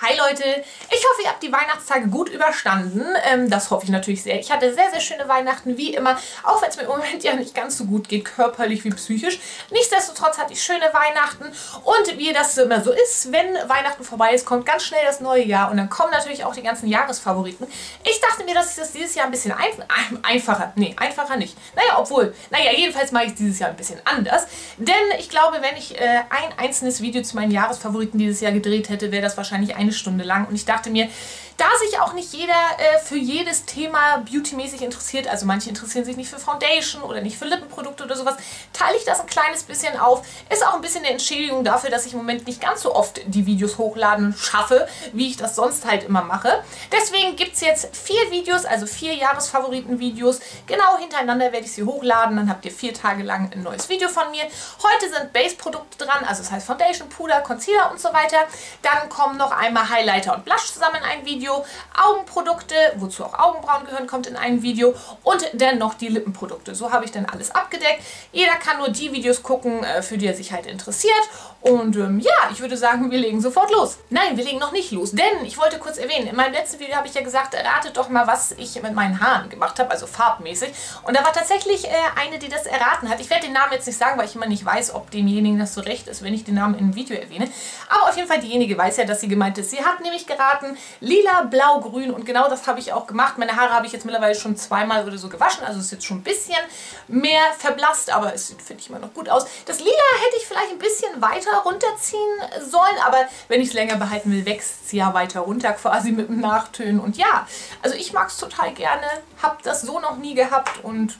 Hi. Leute, ich hoffe, ihr habt die Weihnachtstage gut überstanden. Ähm, das hoffe ich natürlich sehr. Ich hatte sehr, sehr schöne Weihnachten, wie immer, auch wenn es mir im Moment ja nicht ganz so gut geht, körperlich wie psychisch. Nichtsdestotrotz hatte ich schöne Weihnachten und wie das immer so ist, wenn Weihnachten vorbei ist, kommt ganz schnell das neue Jahr und dann kommen natürlich auch die ganzen Jahresfavoriten. Ich dachte mir, dass ich das dieses Jahr ein bisschen ein, einfacher, nee, einfacher nicht. Naja, obwohl, naja, jedenfalls mache ich dieses Jahr ein bisschen anders, denn ich glaube, wenn ich äh, ein einzelnes Video zu meinen Jahresfavoriten dieses Jahr gedreht hätte, wäre das wahrscheinlich ein eine Stunde lang. Und ich dachte mir, da sich auch nicht jeder äh, für jedes Thema beautymäßig interessiert, also manche interessieren sich nicht für Foundation oder nicht für Lippenprodukte oder sowas, teile ich das ein kleines bisschen auf. Ist auch ein bisschen eine Entschädigung dafür, dass ich im Moment nicht ganz so oft die Videos hochladen schaffe, wie ich das sonst halt immer mache. Deswegen gibt es jetzt vier Videos, also vier Jahresfavoriten-Videos. Genau hintereinander werde ich sie hochladen, dann habt ihr vier Tage lang ein neues Video von mir. Heute sind Base-Produkte dran, also das heißt Foundation, Puder, Concealer und so weiter. Dann kommen noch einmal Highlighter und Blush zusammen in ein Video. Augenprodukte, wozu auch Augenbrauen gehören, kommt in ein Video. Und dann noch die Lippenprodukte. So habe ich dann alles abgedeckt. Jeder kann nur die Videos gucken, äh, für die er sich halt interessiert. Und ähm, ja, ich würde sagen, wir legen sofort los. Nein, wir legen noch nicht los, denn ich wollte kurz erwähnen, in meinem letzten Video habe ich ja gesagt, ratet doch mal, was ich mit meinen Haaren gemacht habe, also farbmäßig. Und da war tatsächlich äh, eine, die das erraten hat. Ich werde den Namen jetzt nicht sagen, weil ich immer nicht weiß, ob demjenigen das so recht ist, wenn ich den Namen in einem Video erwähne. Aber auf jeden Fall, diejenige weiß ja, dass sie gemeint ist. Sie hat nämlich geraten, lila, blau, grün und genau das habe ich auch gemacht. Meine Haare habe ich jetzt mittlerweile schon zweimal oder so gewaschen, also ist jetzt schon ein bisschen mehr verblasst, aber es sieht, finde ich, immer noch gut aus. Das lila hätte ich vielleicht ein bisschen weiter weiter runterziehen sollen, aber wenn ich es länger behalten will, wächst es ja weiter runter quasi mit dem Nachtönen. Und ja, also ich mag es total gerne, habe das so noch nie gehabt und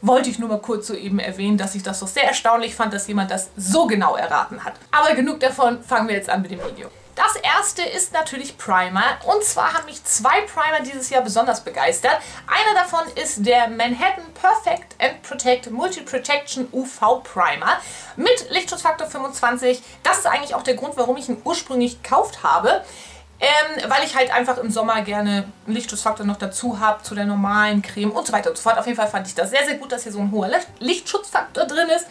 wollte ich nur mal kurz so eben erwähnen, dass ich das doch sehr erstaunlich fand, dass jemand das so genau erraten hat. Aber genug davon, fangen wir jetzt an mit dem Video. Das erste ist natürlich Primer. Und zwar haben mich zwei Primer dieses Jahr besonders begeistert. Einer davon ist der Manhattan Perfect and Protect Multi Protection UV Primer mit Lichtschutzfaktor 25. Das ist eigentlich auch der Grund, warum ich ihn ursprünglich gekauft habe. Ähm, weil ich halt einfach im Sommer gerne einen Lichtschutzfaktor noch dazu habe, zu der normalen Creme und so weiter und so fort. Auf jeden Fall fand ich das sehr, sehr gut, dass hier so ein hoher Lichtschutzfaktor drin ist.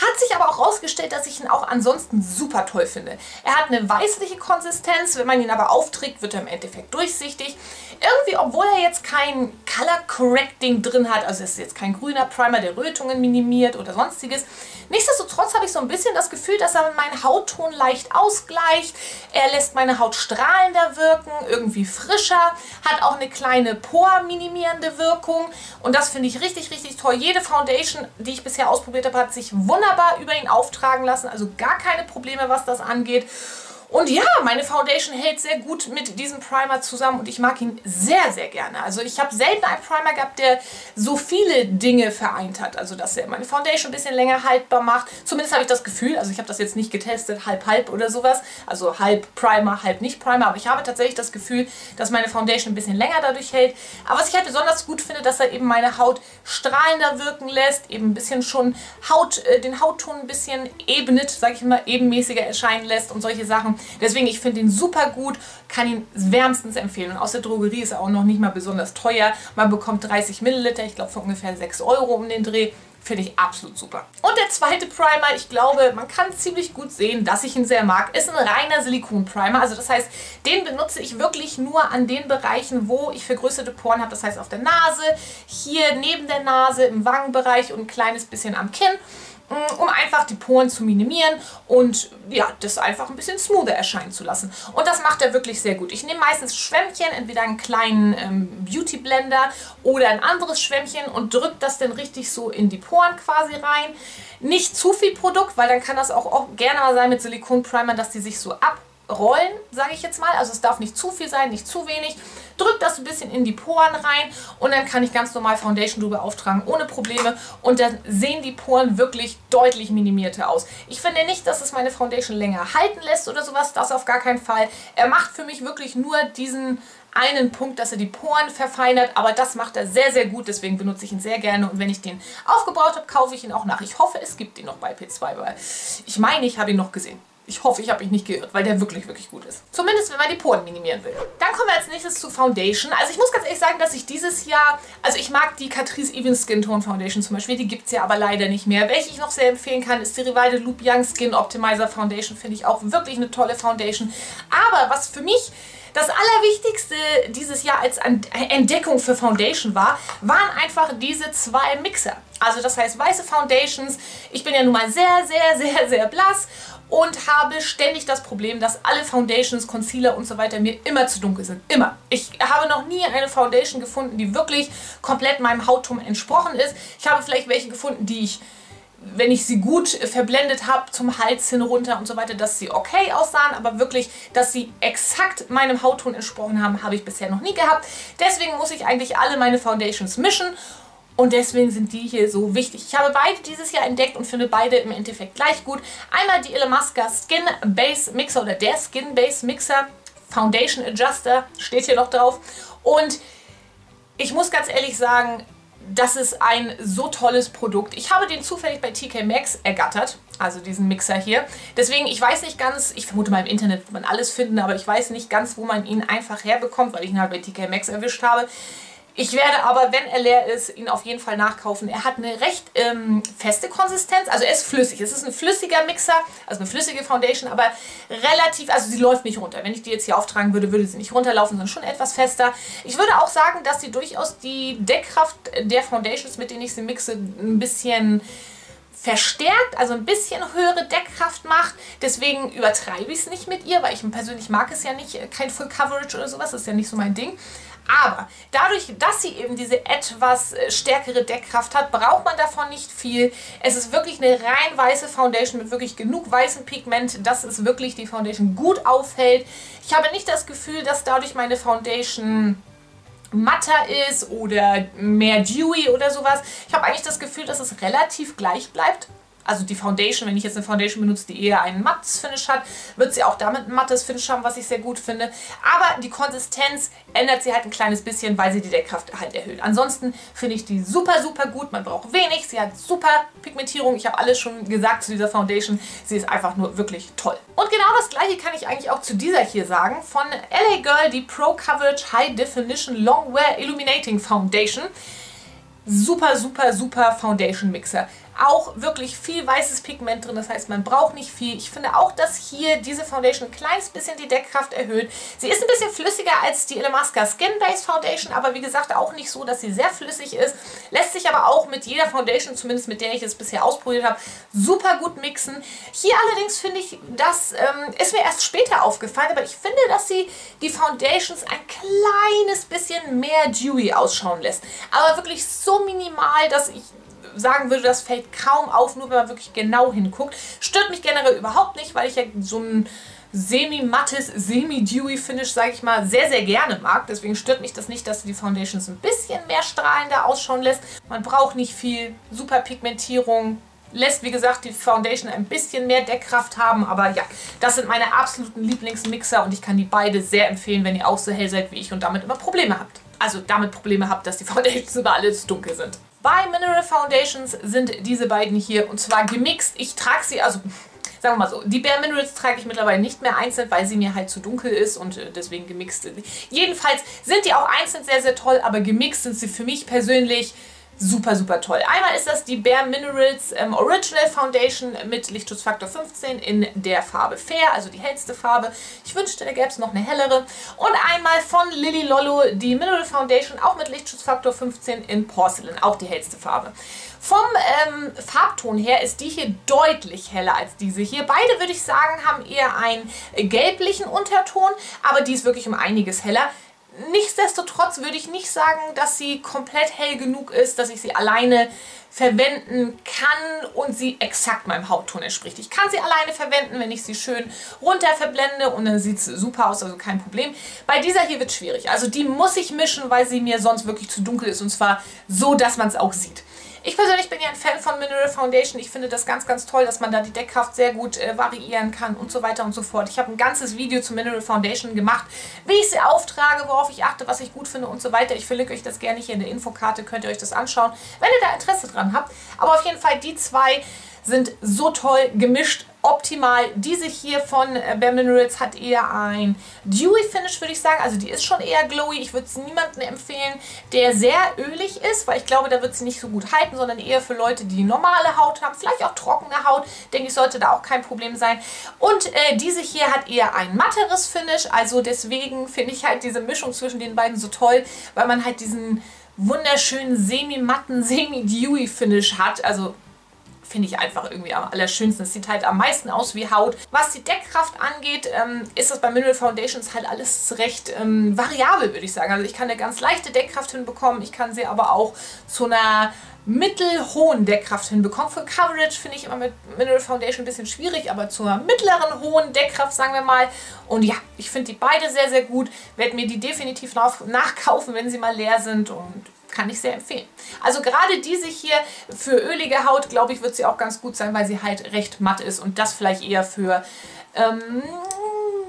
Hat sich aber auch herausgestellt, dass ich ihn auch ansonsten super toll finde. Er hat eine weißliche Konsistenz, wenn man ihn aber aufträgt, wird er im Endeffekt durchsichtig. Irgendwie, obwohl er jetzt kein Color Correcting drin hat, also es ist jetzt kein grüner Primer, der Rötungen minimiert oder sonstiges, nichtsdestotrotz habe ich so ein bisschen das Gefühl, dass er meinen Hautton leicht ausgleicht. Er lässt meine Haut strahlender wirken, irgendwie frischer, hat auch eine kleine Pore-minimierende Wirkung und das finde ich richtig, richtig toll. Jede Foundation, die ich bisher ausprobiert habe, hat sich wunderbar wunderbar über ihn auftragen lassen, also gar keine Probleme, was das angeht. Und ja, meine Foundation hält sehr gut mit diesem Primer zusammen und ich mag ihn sehr, sehr gerne. Also ich habe selten einen Primer gehabt, der so viele Dinge vereint hat. Also dass er meine Foundation ein bisschen länger haltbar macht. Zumindest habe ich das Gefühl, also ich habe das jetzt nicht getestet, halb, halb oder sowas. Also halb Primer, halb nicht Primer. Aber ich habe tatsächlich das Gefühl, dass meine Foundation ein bisschen länger dadurch hält. Aber was ich halt besonders gut finde, dass er eben meine Haut strahlender wirken lässt. Eben ein bisschen schon Haut, äh, den Hautton ein bisschen ebnet, sage ich immer, ebenmäßiger erscheinen lässt und solche Sachen. Deswegen, ich finde ihn super gut, kann ihn wärmstens empfehlen. Und aus der Drogerie ist er auch noch nicht mal besonders teuer. Man bekommt 30 Milliliter, ich glaube für ungefähr 6 Euro um den Dreh. Finde ich absolut super. Und der zweite Primer, ich glaube, man kann ziemlich gut sehen, dass ich ihn sehr mag, ist ein reiner Silikon-Primer. Also das heißt, den benutze ich wirklich nur an den Bereichen, wo ich vergrößerte Poren habe. Das heißt auf der Nase, hier neben der Nase, im Wangenbereich und ein kleines bisschen am Kinn. Mm, um einfach die Poren zu minimieren und ja, das einfach ein bisschen smoother erscheinen zu lassen. Und das macht er wirklich sehr gut. Ich nehme meistens Schwämmchen, entweder einen kleinen ähm, Beauty Blender oder ein anderes Schwämmchen und drücke das dann richtig so in die Poren quasi rein. Nicht zu viel Produkt, weil dann kann das auch, auch gerne mal sein mit Silikonprimer, dass die sich so ab rollen, sage ich jetzt mal. Also es darf nicht zu viel sein, nicht zu wenig. Drück das ein bisschen in die Poren rein und dann kann ich ganz normal Foundation drüber auftragen, ohne Probleme. Und dann sehen die Poren wirklich deutlich minimierter aus. Ich finde nicht, dass es meine Foundation länger halten lässt oder sowas. Das auf gar keinen Fall. Er macht für mich wirklich nur diesen einen Punkt, dass er die Poren verfeinert, aber das macht er sehr, sehr gut, deswegen benutze ich ihn sehr gerne und wenn ich den aufgebraucht habe, kaufe ich ihn auch nach. Ich hoffe, es gibt ihn noch bei P2, weil ich meine, ich habe ihn noch gesehen Ich hoffe, ich habe mich nicht geirrt, weil der wirklich, wirklich gut ist. Zumindest, wenn man die Poren minimieren will. Dann kommen wir als nächstes zu Foundation. Also ich muss ganz ehrlich sagen, dass ich dieses Jahr, also ich mag die Catrice Even Skin Tone Foundation zum Beispiel, die gibt es ja aber leider nicht mehr. Welche ich noch sehr empfehlen kann, ist die Rivalde Loop Young Skin Optimizer Foundation. Finde ich auch wirklich eine tolle Foundation. Aber was für mich das Allerwichtigste dieses Jahr als Entdeckung für Foundation war, waren einfach diese zwei Mixer. Also das heißt weiße Foundations. Ich bin ja nun mal sehr, sehr, sehr, sehr blass und habe ständig das Problem, dass alle Foundations, Concealer und so weiter mir immer zu dunkel sind. Immer. Ich habe noch nie eine Foundation gefunden, die wirklich komplett meinem Hautton entsprochen ist. Ich habe vielleicht welche gefunden, die ich wenn ich sie gut verblendet habe, zum Hals hin runter und so weiter, dass sie okay aussahen, aber wirklich, dass sie exakt meinem Hautton entsprochen haben, habe ich bisher noch nie gehabt. Deswegen muss ich eigentlich alle meine Foundations mischen und deswegen sind die hier so wichtig. Ich habe beide dieses Jahr entdeckt und finde beide im Endeffekt gleich gut. Einmal die Illamasqua Skin Base Mixer oder der Skin Base Mixer Foundation Adjuster, steht hier noch drauf. Und ich muss ganz ehrlich sagen, das ist ein so tolles Produkt. Ich habe den zufällig bei TK Maxx ergattert, also diesen Mixer hier. Deswegen, ich weiß nicht ganz, ich vermute mal im Internet wird man alles finden, aber ich weiß nicht ganz, wo man ihn einfach herbekommt, weil ich ihn halt bei TK Maxx erwischt habe. Ich werde aber, wenn er leer ist, ihn auf jeden Fall nachkaufen. Er hat eine recht ähm, feste Konsistenz, also er ist flüssig. Es ist ein flüssiger Mixer, also eine flüssige Foundation, aber relativ, also sie läuft nicht runter. Wenn ich die jetzt hier auftragen würde, würde sie nicht runterlaufen, sondern schon etwas fester. Ich würde auch sagen, dass sie durchaus die Deckkraft der Foundations, mit denen ich sie mixe, ein bisschen verstärkt, also ein bisschen höhere Deckkraft macht. Deswegen übertreibe ich es nicht mit ihr, weil ich persönlich mag es ja nicht, kein Full Coverage oder sowas, das ist ja nicht so mein Ding. Aber dadurch, dass sie eben diese etwas äh, stärkere Deckkraft hat, braucht man davon nicht viel. Es ist wirklich eine rein weiße Foundation mit wirklich genug weißem Pigment, dass es wirklich die Foundation gut aufhält. Ich habe nicht das Gefühl, dass dadurch meine Foundation matter ist oder mehr dewy oder sowas. Ich habe eigentlich das Gefühl, dass es relativ gleich bleibt also die Foundation, wenn ich jetzt eine Foundation benutze, die eher einen mattes Finish hat, wird sie auch damit ein mattes Finish haben, was ich sehr gut finde. Aber die Konsistenz ändert sie halt ein kleines bisschen, weil sie die Deckkraft halt erhöht. Ansonsten finde ich die super, super gut. Man braucht wenig. Sie hat super Pigmentierung. Ich habe alles schon gesagt zu dieser Foundation. Sie ist einfach nur wirklich toll. Und genau das gleiche kann ich eigentlich auch zu dieser hier sagen. Von LA Girl, die Pro Coverage High Definition Longwear Illuminating Foundation. Super, super, super Foundation Mixer auch wirklich viel weißes Pigment drin, das heißt, man braucht nicht viel. Ich finde auch, dass hier diese Foundation ein kleines bisschen die Deckkraft erhöht. Sie ist ein bisschen flüssiger als die Illamasqua Skin Base Foundation, aber wie gesagt auch nicht so, dass sie sehr flüssig ist. Lässt sich aber auch mit jeder Foundation, zumindest mit der ich es bisher ausprobiert habe, super gut mixen. Hier allerdings finde ich, das ähm, ist mir erst später aufgefallen, aber ich finde, dass sie die Foundations ein kleines bisschen mehr dewy ausschauen lässt. Aber wirklich so minimal, dass ich sagen würde, das fällt kaum auf, nur wenn man wirklich genau hinguckt. Stört mich generell überhaupt nicht, weil ich ja so ein semi-mattes, semi-dewy Finish, sage ich mal, sehr, sehr gerne mag. Deswegen stört mich das nicht, dass die Foundations ein bisschen mehr strahlender ausschauen lässt. Man braucht nicht viel super Pigmentierung, lässt, wie gesagt, die Foundation ein bisschen mehr Deckkraft haben. Aber ja, das sind meine absoluten Lieblingsmixer und ich kann die beide sehr empfehlen, wenn ihr auch so hell seid wie ich und damit immer Probleme habt. Also damit Probleme habt, dass die Foundations über alles dunkel sind. Bei Mineral Foundations sind diese beiden hier und zwar gemixt. Ich trage sie, also sagen wir mal so, die Bare Minerals trage ich mittlerweile nicht mehr einzeln, weil sie mir halt zu dunkel ist und äh, deswegen gemixt. Jedenfalls sind die auch einzeln sehr, sehr toll, aber gemixt sind sie für mich persönlich super, super toll. Einmal ist das die Bare Minerals ähm, Original Foundation mit Lichtschutzfaktor 15 in der Farbe Fair, also die hellste Farbe. Ich wünschte, da gäbe es noch eine hellere. Und einmal von Lily Lollo die Mineral Foundation, auch mit Lichtschutzfaktor 15 in Porcelain, auch die hellste Farbe. Vom ähm, Farbton her ist die hier deutlich heller als diese hier. Beide, würde ich sagen, haben eher einen gelblichen Unterton, aber die ist wirklich um einiges heller. Nichtsdestotrotz würde ich nicht sagen, dass sie komplett hell genug ist, dass ich sie alleine verwenden kann und sie exakt meinem Hautton entspricht. Ich kann sie alleine verwenden, wenn ich sie schön runter verblende und dann sieht es super aus, also kein Problem. Bei dieser hier wird es schwierig. Also die muss ich mischen, weil sie mir sonst wirklich zu dunkel ist und zwar so, dass man es auch sieht. Ich persönlich bin ja ein Fan von Mineral Foundation. Ich finde das ganz, ganz toll, dass man da die Deckkraft sehr gut äh, variieren kann und so weiter und so fort. Ich habe ein ganzes Video zu Mineral Foundation gemacht, wie ich sie auftrage, worauf ich achte, was ich gut finde und so weiter. Ich verlinke euch das gerne hier in der Infokarte, könnt ihr euch das anschauen, wenn ihr da Interesse dran habt. Aber auf jeden Fall die zwei sind so toll gemischt optimal. Diese hier von äh, Bare Minerals hat eher ein Dewy Finish, würde ich sagen. Also die ist schon eher glowy. Ich würde es niemandem empfehlen, der sehr ölig ist, weil ich glaube, da wird sie nicht so gut halten, sondern eher für Leute, die normale Haut haben, vielleicht auch trockene Haut. Denke ich, sollte da auch kein Problem sein. Und äh, diese hier hat eher ein matteres Finish. Also deswegen finde ich halt diese Mischung zwischen den beiden so toll, weil man halt diesen wunderschönen semi-matten, semi-dewy Finish hat. Also finde ich einfach irgendwie am allerschönsten. Es sieht halt am meisten aus wie Haut. Was die Deckkraft angeht, ähm, ist das bei Mineral Foundations halt alles recht ähm, variabel, würde ich sagen. Also ich kann eine ganz leichte Deckkraft hinbekommen, ich kann sie aber auch zu einer mittelhohen Deckkraft hinbekommen. Für Coverage finde ich immer mit Mineral Foundation ein bisschen schwierig, aber zur mittleren hohen Deckkraft, sagen wir mal. Und ja, ich finde die beide sehr, sehr gut. Werde mir die definitiv nachkaufen, wenn sie mal leer sind und kann ich sehr empfehlen. Also gerade diese hier für ölige Haut, glaube ich, wird sie auch ganz gut sein, weil sie halt recht matt ist und das vielleicht eher für ähm,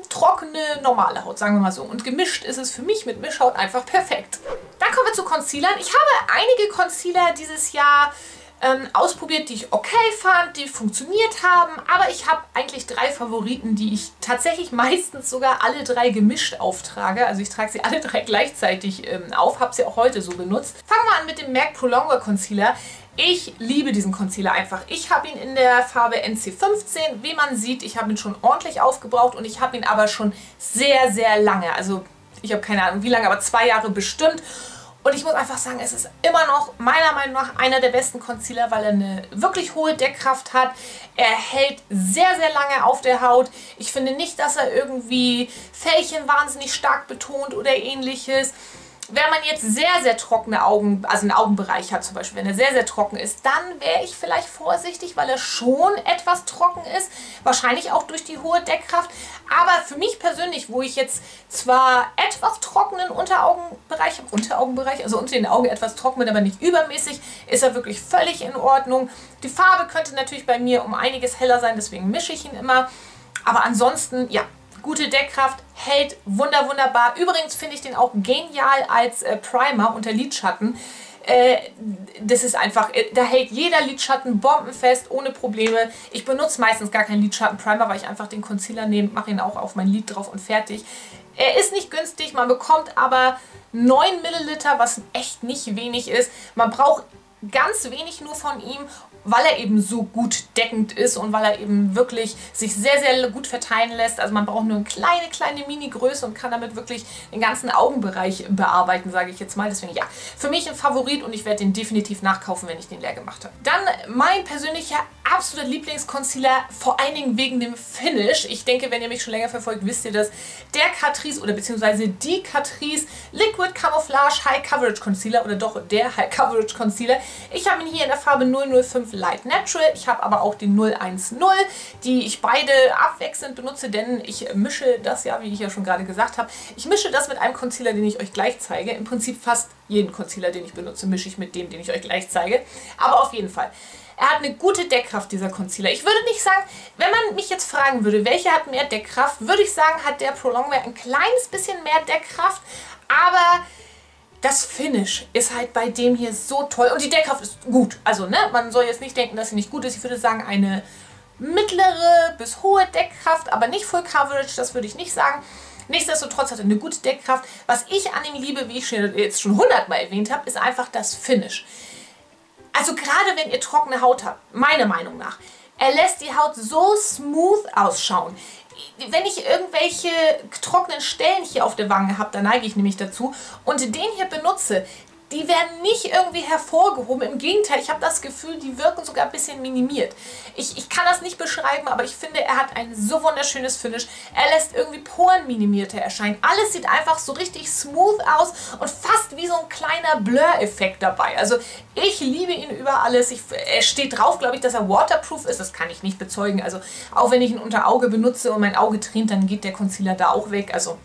trockene, normale Haut, sagen wir mal so. Und gemischt ist es für mich mit Mischhaut einfach perfekt. Dann kommen wir zu Concealern. Ich habe einige Concealer dieses Jahr ähm, ausprobiert, die ich okay fand, die funktioniert haben. Aber ich habe eigentlich drei Favoriten, die ich tatsächlich meistens sogar alle drei gemischt auftrage. Also ich trage sie alle drei gleichzeitig ähm, auf, habe sie auch heute so benutzt. Fangen wir an mit dem MAC Prolonger Concealer. Ich liebe diesen Concealer einfach. Ich habe ihn in der Farbe NC15. Wie man sieht, ich habe ihn schon ordentlich aufgebraucht und ich habe ihn aber schon sehr, sehr lange. Also ich habe keine Ahnung wie lange, aber zwei Jahre bestimmt. Und ich muss einfach sagen, es ist immer noch meiner Meinung nach einer der besten Concealer, weil er eine wirklich hohe Deckkraft hat. Er hält sehr, sehr lange auf der Haut. Ich finde nicht, dass er irgendwie Fältchen wahnsinnig stark betont oder ähnliches. Wenn man jetzt sehr, sehr trockene Augen, also einen Augenbereich hat zum Beispiel, wenn er sehr, sehr trocken ist, dann wäre ich vielleicht vorsichtig, weil er schon etwas trocken ist. Wahrscheinlich auch durch die hohe Deckkraft. Aber für mich persönlich, wo ich jetzt zwar etwas trockenen Unteraugenbereich habe, Unteraugenbereich, also unter den Augen etwas trocken aber nicht übermäßig, ist er wirklich völlig in Ordnung. Die Farbe könnte natürlich bei mir um einiges heller sein, deswegen mische ich ihn immer. Aber ansonsten, ja, gute Deckkraft, hält wunder wunderbar. Übrigens finde ich den auch genial als äh, Primer unter Lidschatten. Äh, das ist einfach, äh, da hält jeder Lidschatten bombenfest, ohne Probleme. Ich benutze meistens gar keinen Lidschatten-Primer, weil ich einfach den Concealer nehme, mache ihn auch auf mein Lid drauf und fertig. Er ist nicht günstig, man bekommt aber 9 Milliliter, was echt nicht wenig ist. Man braucht ganz wenig nur von ihm weil er eben so gut deckend ist und weil er eben wirklich sich sehr, sehr gut verteilen lässt. Also man braucht nur eine kleine, kleine Mini-Größe und kann damit wirklich den ganzen Augenbereich bearbeiten, sage ich jetzt mal. Deswegen ja, für mich ein Favorit und ich werde den definitiv nachkaufen, wenn ich den leer gemacht habe. Dann mein persönlicher absoluter Lieblingsconcealer, vor allen Dingen wegen dem Finish. Ich denke, wenn ihr mich schon länger verfolgt, wisst ihr das. Der Catrice oder beziehungsweise die Catrice Liquid Camouflage High Coverage Concealer oder doch der High Coverage Concealer. Ich habe ihn hier in der Farbe 005 Light Natural. Ich habe aber auch den 010, die ich beide abwechselnd benutze, denn ich mische das ja, wie ich ja schon gerade gesagt habe, ich mische das mit einem Concealer, den ich euch gleich zeige. Im Prinzip fast jeden Concealer, den ich benutze, mische ich mit dem, den ich euch gleich zeige. Aber auf jeden Fall. Er hat eine gute Deckkraft, dieser Concealer. Ich würde nicht sagen, wenn man mich jetzt fragen würde, welcher hat mehr Deckkraft, würde ich sagen, hat der Prolongwear ein kleines bisschen mehr Deckkraft, aber das Finish ist halt bei dem hier so toll. Und die Deckkraft ist gut. Also, ne, man soll jetzt nicht denken, dass sie nicht gut ist. Ich würde sagen, eine mittlere bis hohe Deckkraft, aber nicht Full Coverage, das würde ich nicht sagen. Nichtsdestotrotz hat er eine gute Deckkraft. Was ich an ihm liebe, wie ich jetzt schon hundertmal erwähnt habe, ist einfach das Finish. Also gerade wenn ihr trockene Haut habt, meiner Meinung nach, er lässt die Haut so smooth ausschauen wenn ich irgendwelche trockenen Stellen hier auf der Wange habe, da neige ich nämlich dazu, und den hier benutze, die werden nicht irgendwie hervorgehoben. Im Gegenteil, ich habe das Gefühl, die wirken sogar ein bisschen minimiert. Ich, ich kann das nicht beschreiben, aber ich finde, er hat ein so wunderschönes Finish. Er lässt irgendwie Poren minimierter erscheinen. Alles sieht einfach so richtig smooth aus und fast wie so ein kleiner Blur-Effekt dabei. Also ich liebe ihn über alles. Ich, er steht drauf, glaube ich, dass er waterproof ist. Das kann ich nicht bezeugen. Also auch wenn ich ihn unter Auge benutze und mein Auge tränt, dann geht der Concealer da auch weg. Also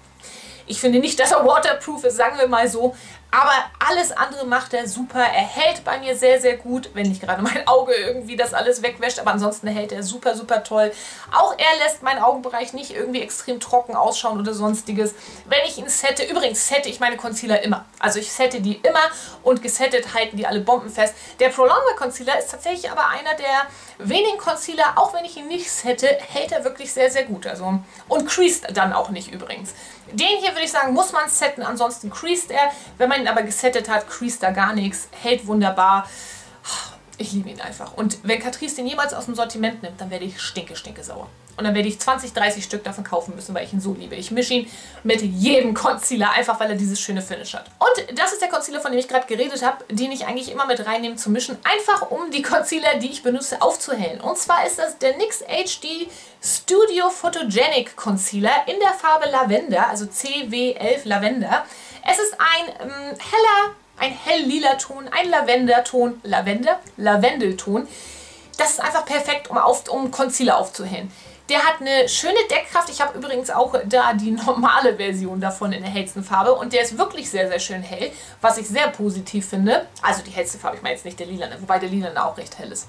ich finde nicht, dass er waterproof ist, sagen wir mal so. Aber alles andere macht er super. Er hält bei mir sehr, sehr gut, wenn nicht gerade mein Auge irgendwie das alles wegwäscht. Aber ansonsten hält er super, super toll. Auch er lässt meinen Augenbereich nicht irgendwie extrem trocken ausschauen oder sonstiges. Wenn ich ihn sette, übrigens sette ich meine Concealer immer. Also ich sette die immer und gesettet halten die alle bombenfest. Der Pro Longwear Concealer ist tatsächlich aber einer der wenigen Concealer, auch wenn ich ihn nicht sette, hält er wirklich sehr, sehr gut. Also, und creased dann auch nicht übrigens. Den hier würde ich sagen, muss man setten, ansonsten creased er. Wenn man ihn aber gesettet hat, creased er gar nichts, hält wunderbar. Ich liebe ihn einfach. Und wenn Catrice den jemals aus dem Sortiment nimmt, dann werde ich stinke, stinke sauer. Und dann werde ich 20, 30 Stück davon kaufen müssen, weil ich ihn so liebe. Ich mische ihn mit jedem Concealer, einfach weil er dieses schöne Finish hat. Und das ist der Concealer, von dem ich gerade geredet habe, den ich eigentlich immer mit reinnehme zu mischen. Einfach um die Concealer, die ich benutze, aufzuhellen. Und zwar ist das der NYX HD Studio Photogenic Concealer in der Farbe Lavender, also CW11 Lavender. Es ist ein ähm, heller, ein hell lila Ton, ein Lavenderton, Lavender, Lavendelton. Das ist einfach perfekt, um, auf, um Concealer aufzuhellen. Der hat eine schöne Deckkraft. Ich habe übrigens auch da die normale Version davon in der hellsten Farbe. Und der ist wirklich sehr, sehr schön hell, was ich sehr positiv finde. Also die hellste Farbe, ich meine jetzt nicht der lila, wobei der lila auch recht hell ist.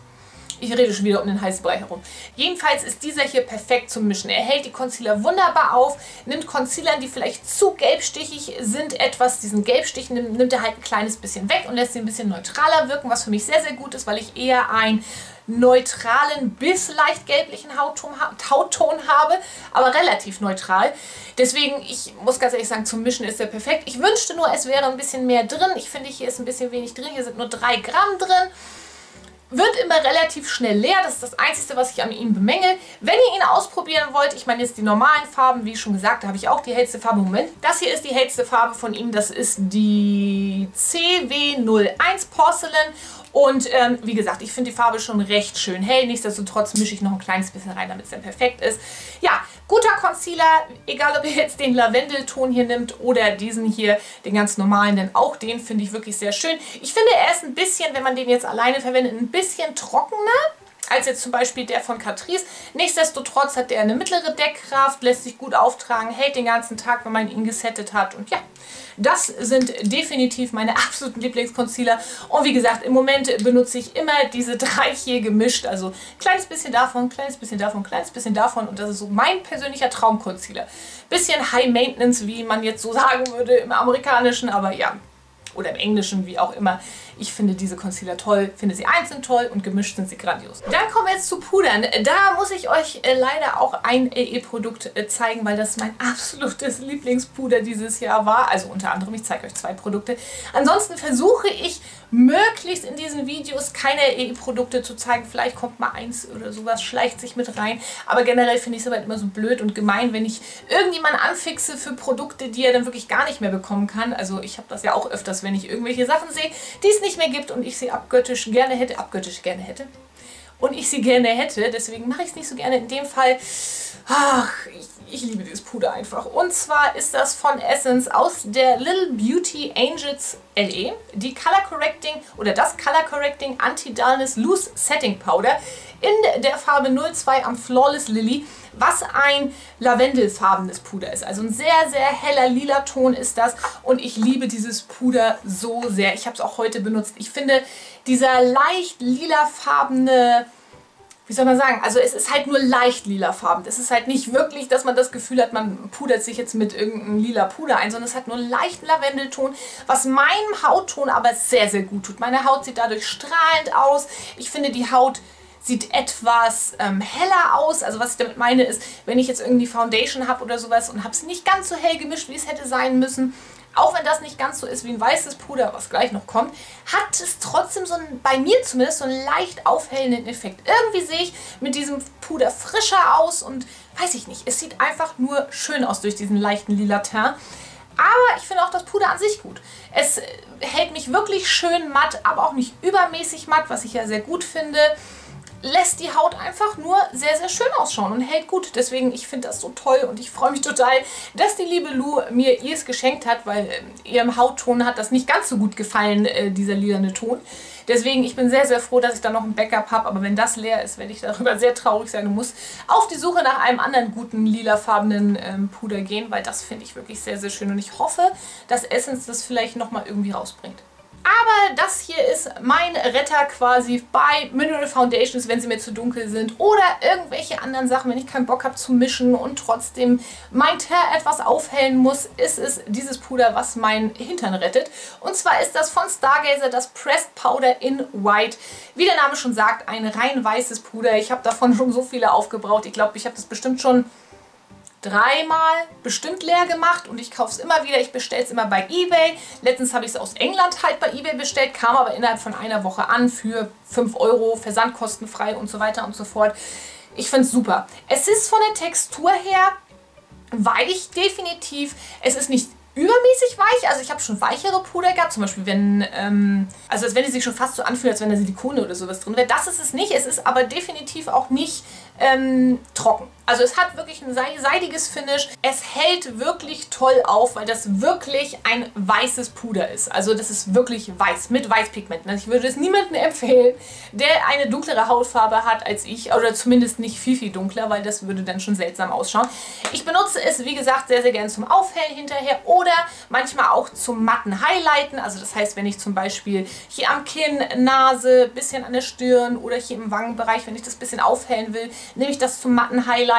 Ich rede schon wieder um den heißen Brei herum. Jedenfalls ist dieser hier perfekt zum Mischen. Er hält die Concealer wunderbar auf, nimmt Concealer, die vielleicht zu gelbstichig sind, etwas, diesen Gelbstich nimmt, nimmt er halt ein kleines bisschen weg und lässt sie ein bisschen neutraler wirken, was für mich sehr, sehr gut ist, weil ich eher ein neutralen bis leicht gelblichen Hautton, Hautton habe, aber relativ neutral. Deswegen, ich muss ganz ehrlich sagen, zum Mischen ist er perfekt. Ich wünschte nur, es wäre ein bisschen mehr drin. Ich finde, hier ist ein bisschen wenig drin. Hier sind nur 3 Gramm drin. Wird immer relativ schnell leer, das ist das Einzige, was ich an ihm bemängel. Wenn ihr ihn ausprobieren wollt, ich meine jetzt die normalen Farben, wie schon gesagt, da habe ich auch die hellste Farbe. Moment, das hier ist die hellste Farbe von ihm, das ist die CW01 Porcelain und ähm, wie gesagt, ich finde die Farbe schon recht schön hell. Nichtsdestotrotz mische ich noch ein kleines bisschen rein, damit es dann perfekt ist. Ja, guter Concealer, egal ob ihr jetzt den Lavendelton hier nimmt oder diesen hier, den ganz normalen, denn auch den finde ich wirklich sehr schön. Ich finde, er ist ein bisschen, wenn man den jetzt alleine verwendet, ein bisschen trockener als jetzt zum Beispiel der von Catrice. Nichtsdestotrotz hat der eine mittlere Deckkraft, lässt sich gut auftragen, hält den ganzen Tag, wenn man ihn gesettet hat. Und ja, das sind definitiv meine absoluten Lieblingsconcealer. Und wie gesagt, im Moment benutze ich immer diese drei hier gemischt. Also kleines bisschen davon, kleines bisschen davon, kleines bisschen davon. Und das ist so mein persönlicher Traumconcealer. Bisschen High Maintenance, wie man jetzt so sagen würde im Amerikanischen. Aber ja, oder im Englischen, wie auch immer. Ich finde diese Concealer toll, finde sie einzeln toll und gemischt sind sie grandios. Dann kommen wir jetzt zu Pudern. Da muss ich euch äh, leider auch ein EE-Produkt äh, zeigen, weil das mein absolutes Lieblingspuder dieses Jahr war. Also unter anderem, ich zeige euch zwei Produkte. Ansonsten versuche ich möglichst in diesen Videos keine EE-Produkte zu zeigen. Vielleicht kommt mal eins oder sowas, schleicht sich mit rein. Aber generell finde ich es aber immer so blöd und gemein, wenn ich irgendjemanden anfixe für Produkte, die er dann wirklich gar nicht mehr bekommen kann. Also ich habe das ja auch öfters, wenn ich irgendwelche Sachen sehe, die es nicht mehr gibt und ich sie abgöttisch gerne hätte, abgöttisch gerne hätte und ich sie gerne hätte. Deswegen mache ich es nicht so gerne. In dem Fall, ach, ich, ich, liebe dieses Puder einfach. Und zwar ist das von Essence aus der Little Beauty Angels LE. Die Color Correcting oder das Color Correcting Anti-Dullness Loose Setting Powder in der Farbe 02 am Flawless Lily, was ein lavendelfarbenes Puder ist. Also ein sehr, sehr heller lila Ton ist das und ich liebe dieses Puder so sehr. Ich habe es auch heute benutzt. Ich finde dieser leicht lilafarbene wie soll man sagen, also es ist halt nur leicht lilafarben. Es ist halt nicht wirklich, dass man das Gefühl hat, man pudert sich jetzt mit irgendeinem lila Puder ein, sondern es hat nur einen leichten Lavendelton, was meinem Hautton aber sehr, sehr gut tut. Meine Haut sieht dadurch strahlend aus. Ich finde, die Haut sieht etwas ähm, heller aus. Also was ich damit meine ist, wenn ich jetzt irgendwie Foundation habe oder sowas und habe es nicht ganz so hell gemischt, wie es hätte sein müssen, auch wenn das nicht ganz so ist wie ein weißes Puder, was gleich noch kommt, hat es trotzdem so einen, bei mir zumindest, so einen leicht aufhellenden Effekt. Irgendwie sehe ich mit diesem Puder frischer aus und weiß ich nicht, es sieht einfach nur schön aus durch diesen leichten lila Teint. Aber ich finde auch das Puder an sich gut. Es hält mich wirklich schön matt, aber auch nicht übermäßig matt, was ich ja sehr gut finde. Lässt die Haut einfach nur sehr, sehr schön ausschauen und hält gut. Deswegen, ich finde das so toll und ich freue mich total, dass die liebe Lou mir ihrs geschenkt hat, weil äh, ihrem Hautton hat das nicht ganz so gut gefallen, äh, dieser lilane Ton. Deswegen, ich bin sehr, sehr froh, dass ich da noch ein Backup habe. Aber wenn das leer ist, werde ich darüber sehr traurig sein und muss auf die Suche nach einem anderen guten lilafarbenen ähm, Puder gehen, weil das finde ich wirklich sehr, sehr schön. Und ich hoffe, dass Essence das vielleicht nochmal irgendwie rausbringt. Aber das hier ist mein Retter quasi bei Mineral Foundations, wenn sie mir zu dunkel sind oder irgendwelche anderen Sachen, wenn ich keinen Bock habe zu mischen und trotzdem mein Teint etwas aufhellen muss, ist es dieses Puder, was mein Hintern rettet. Und zwar ist das von Stargazer das Pressed Powder in White. Wie der Name schon sagt, ein rein weißes Puder. Ich habe davon schon so viele aufgebraucht. Ich glaube, ich habe das bestimmt schon dreimal bestimmt leer gemacht und ich kaufe es immer wieder. Ich bestelle es immer bei Ebay. Letztens habe ich es aus England halt bei Ebay bestellt, kam aber innerhalb von einer Woche an für 5 Euro, versandkostenfrei und so weiter und so fort. Ich finde es super. Es ist von der Textur her weich definitiv. Es ist nicht übermäßig weich. Also ich habe schon weichere Puder gehabt, zum Beispiel wenn, ähm, also als wenn die sich schon fast so anfühlt, als wenn da Silikone oder sowas drin wäre. Das ist es nicht. Es ist aber definitiv auch nicht ähm, trocken. Also es hat wirklich ein seidiges Finish. Es hält wirklich toll auf, weil das wirklich ein weißes Puder ist. Also das ist wirklich weiß, mit Weißpigmenten. Also ich würde es niemandem empfehlen, der eine dunklere Hautfarbe hat als ich. Oder zumindest nicht viel, viel dunkler, weil das würde dann schon seltsam ausschauen. Ich benutze es, wie gesagt, sehr, sehr gerne zum Aufhellen hinterher oder manchmal auch zum matten Highlighten. Also das heißt, wenn ich zum Beispiel hier am Kinn, Nase, bisschen an der Stirn oder hier im Wangenbereich, wenn ich das bisschen aufhellen will, nehme ich das zum matten Highlighten.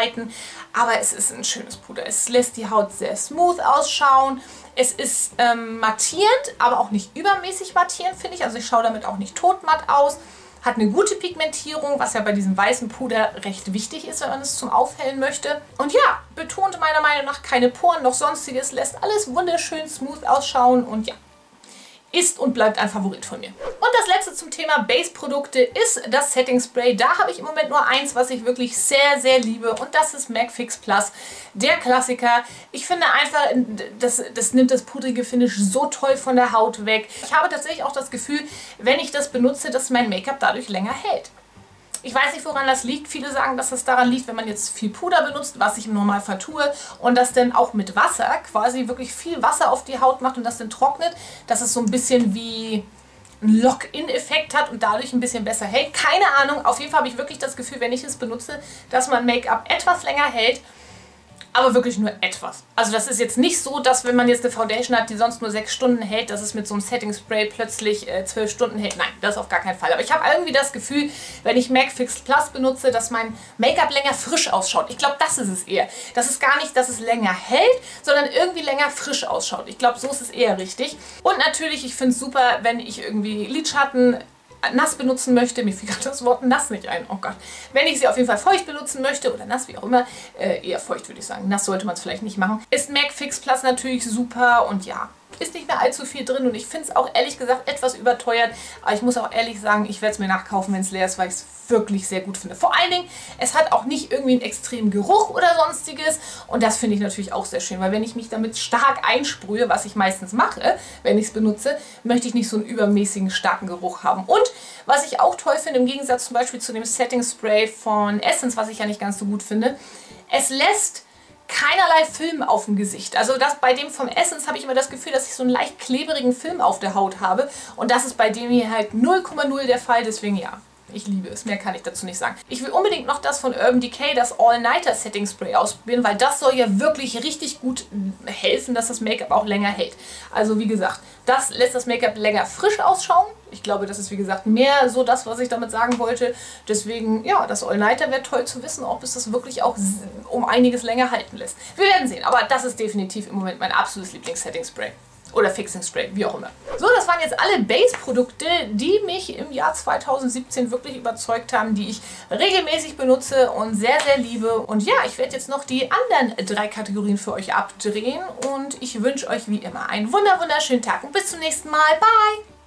Aber es ist ein schönes Puder. Es lässt die Haut sehr smooth ausschauen. Es ist ähm, mattierend, aber auch nicht übermäßig mattierend, finde ich. Also ich schaue damit auch nicht totmatt aus. Hat eine gute Pigmentierung, was ja bei diesem weißen Puder recht wichtig ist, wenn man es zum Aufhellen möchte. Und ja, betont meiner Meinung nach keine Poren noch sonstiges, lässt alles wunderschön smooth ausschauen und ja, ist und bleibt ein Favorit von mir. Und das letzte zum Thema Base-Produkte ist das Setting Spray. Da habe ich im Moment nur eins, was ich wirklich sehr, sehr liebe und das ist MAC Fix Plus, der Klassiker. Ich finde einfach, das, das nimmt das pudrige Finish so toll von der Haut weg. Ich habe tatsächlich auch das Gefühl, wenn ich das benutze, dass mein Make-up dadurch länger hält. Ich weiß nicht, woran das liegt. Viele sagen, dass das daran liegt, wenn man jetzt viel Puder benutzt, was ich im Normalfall tue, und das dann auch mit Wasser quasi wirklich viel Wasser auf die Haut macht und das dann trocknet, dass es so ein bisschen wie ein Lock-in-Effekt hat und dadurch ein bisschen besser hält. Keine Ahnung. Auf jeden Fall habe ich wirklich das Gefühl, wenn ich es benutze, dass mein Make-up etwas länger hält aber wirklich nur etwas. Also das ist jetzt nicht so, dass wenn man jetzt eine Foundation hat, die sonst nur sechs Stunden hält, dass es mit so einem Setting Spray plötzlich äh, zwölf Stunden hält. Nein, das auf gar keinen Fall. Aber ich habe irgendwie das Gefühl, wenn ich MAC Fix Plus benutze, dass mein Make-up länger frisch ausschaut. Ich glaube, das ist es eher. Das ist gar nicht, dass es länger hält, sondern irgendwie länger frisch ausschaut. Ich glaube, so ist es eher richtig. Und natürlich, ich finde es super, wenn ich irgendwie Lidschatten nass benutzen möchte, mir fiel gerade das Wort nass nicht ein, oh Gott. Wenn ich sie auf jeden Fall feucht benutzen möchte oder nass, wie auch immer, äh, eher feucht würde ich sagen, nass sollte man es vielleicht nicht machen, ist MAC Fix Plus natürlich super und ja, ist nicht mehr allzu viel drin und ich finde es auch ehrlich gesagt etwas überteuert. Aber ich muss auch ehrlich sagen, ich werde es mir nachkaufen, wenn es leer ist, weil ich es wirklich sehr gut finde. Vor allen Dingen, es hat auch nicht irgendwie einen extremen Geruch oder sonstiges und das finde ich natürlich auch sehr schön, weil wenn ich mich damit stark einsprühe, was ich meistens mache, wenn ich es benutze, möchte ich nicht so einen übermäßigen starken Geruch haben. Und was ich auch toll finde, im Gegensatz zum Beispiel zu dem Setting Spray von Essence, was ich ja nicht ganz so gut finde, es lässt keinerlei Film auf dem Gesicht. Also das bei dem vom Essence habe ich immer das Gefühl, dass ich so einen leicht klebrigen Film auf der Haut habe. Und das ist bei dem hier halt 0,0 der Fall. Deswegen ja, ich liebe es. Mehr kann ich dazu nicht sagen. Ich will unbedingt noch das von Urban Decay, das All-Nighter Setting Spray ausprobieren, weil das soll ja wirklich richtig gut helfen, dass das Make-up auch länger hält. Also wie gesagt, das lässt das Make-up länger frisch ausschauen. Ich glaube, das ist wie gesagt mehr so das, was ich damit sagen wollte. Deswegen, ja, das All-Nighter wäre toll zu wissen, ob es das wirklich auch um einiges länger halten lässt. Wir werden sehen, aber das ist definitiv im Moment mein absolutes Lieblings-Setting Spray. Oder Fixing Spray, wie auch immer. So, das waren jetzt alle Base-Produkte, die mich im Jahr 2017 wirklich überzeugt haben, die ich regelmäßig benutze und sehr, sehr liebe. Und ja, ich werde jetzt noch die anderen drei Kategorien für euch abdrehen. Und ich wünsche euch wie immer einen wunderschönen Tag und bis zum nächsten Mal. Bye!